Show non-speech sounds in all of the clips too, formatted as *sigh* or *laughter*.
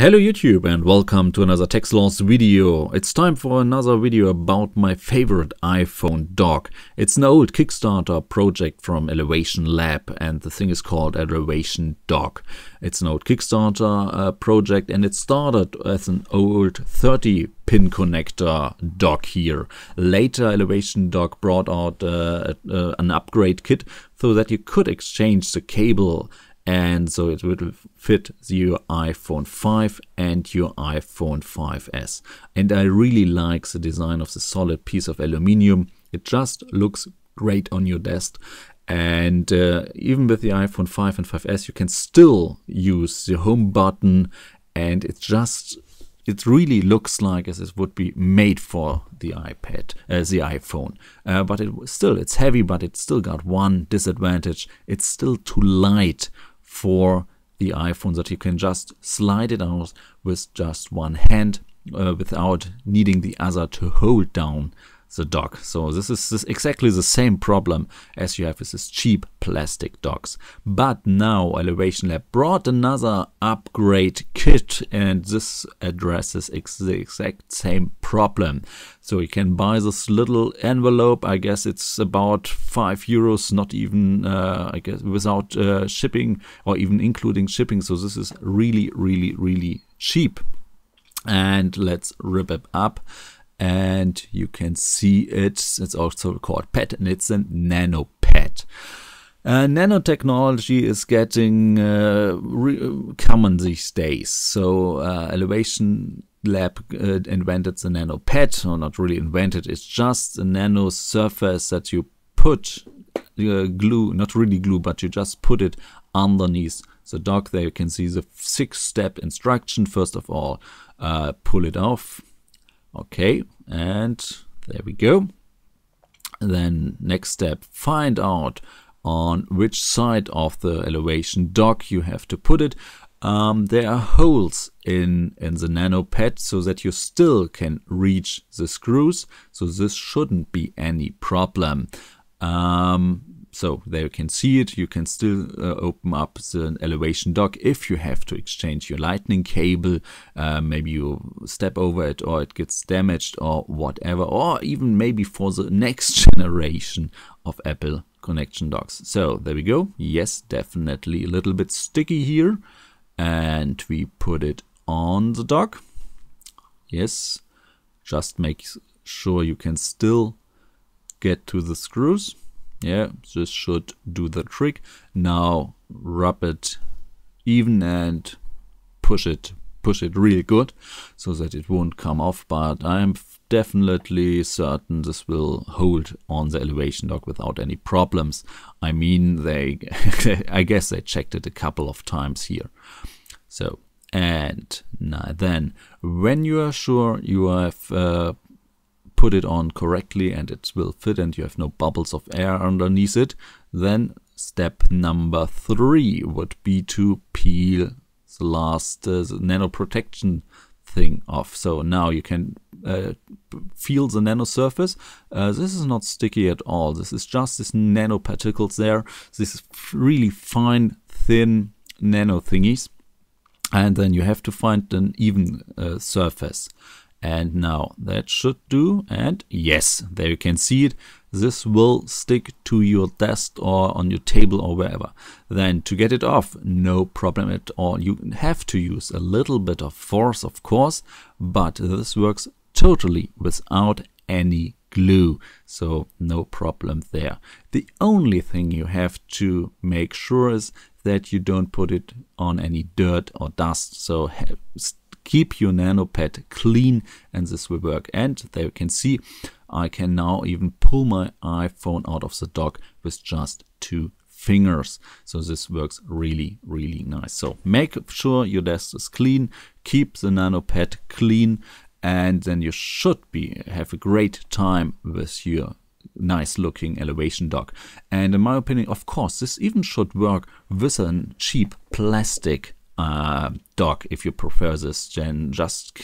Hello YouTube and welcome to another TechSloth video. It's time for another video about my favorite iPhone dock. It's an old Kickstarter project from Elevation Lab and the thing is called Elevation Dock. It's an old Kickstarter uh, project and it started as an old 30 pin connector dock here. Later Elevation Dock brought out uh, uh, an upgrade kit so that you could exchange the cable and so it will fit your iPhone 5 and your iPhone 5s. And I really like the design of the solid piece of aluminium. It just looks great on your desk. And uh, even with the iPhone 5 and 5s, you can still use the home button, and it just it really looks like as it would be made for the iPad, uh, the iPhone. Uh, but it still, it's heavy, but it still got one disadvantage. It's still too light for the iPhone that you can just slide it out with just one hand uh, without needing the other to hold down the dock. So this is this exactly the same problem as you have with this cheap plastic docks. But now Elevation Lab brought another upgrade kit and this addresses ex the exact same problem. So you can buy this little envelope. I guess it's about five euros, not even uh, I guess without uh, shipping or even including shipping. So this is really, really, really cheap. And let's rip it up and you can see it. It's also called PET and it's a nano PET. Uh, nanotechnology is getting uh, common these days. So uh, Elevation Lab uh, invented the NanoPad, or not really invented. It's just a nano surface that you put uh, glue, not really glue, but you just put it underneath the dock. There you can see the six-step instruction. First of all, uh, pull it off Okay, and there we go. Then next step, find out on which side of the elevation dock you have to put it. Um, there are holes in, in the NanoPad so that you still can reach the screws. So this shouldn't be any problem. Um, so there you can see it. You can still uh, open up the elevation dock if you have to exchange your lightning cable. Uh, maybe you step over it or it gets damaged or whatever. Or even maybe for the next *laughs* generation of Apple connection docks. So there we go. Yes, definitely a little bit sticky here. And we put it on the dock. Yes, just make sure you can still get to the screws yeah this should do the trick. Now rub it even and push it push it really good so that it won't come off but I'm definitely certain this will hold on the elevation dock without any problems. I mean they *laughs* I guess they checked it a couple of times here. So and now then when you are sure you have uh, put it on correctly and it will fit and you have no bubbles of air underneath it, then step number three would be to peel the last uh, the nano protection thing off. So now you can uh, feel the nano surface. Uh, this is not sticky at all. This is just this nano particles there. This is really fine, thin nano thingies. And then you have to find an even uh, surface. And now that should do. And yes, there you can see it. This will stick to your desk or on your table or wherever. Then to get it off, no problem at all. You have to use a little bit of force, of course, but this works totally without any glue. So no problem there. The only thing you have to make sure is that you don't put it on any dirt or dust. So keep your NanoPad clean and this will work. And there you can see I can now even pull my iPhone out of the dock with just two fingers. So this works really, really nice. So make sure your desk is clean, keep the NanoPad clean, and then you should be have a great time with your nice looking elevation dock. And in my opinion, of course, this even should work with a cheap plastic uh, dock if you prefer this then just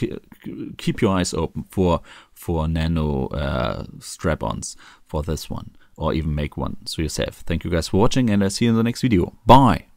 keep your eyes open for for nano uh, strap-ons for this one or even make one so yourself thank you guys for watching and i'll see you in the next video. Bye